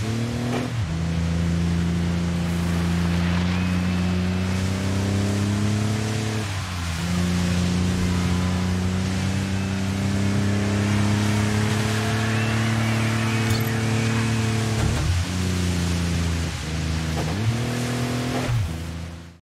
Mm-hmm.